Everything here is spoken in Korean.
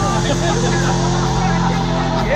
예,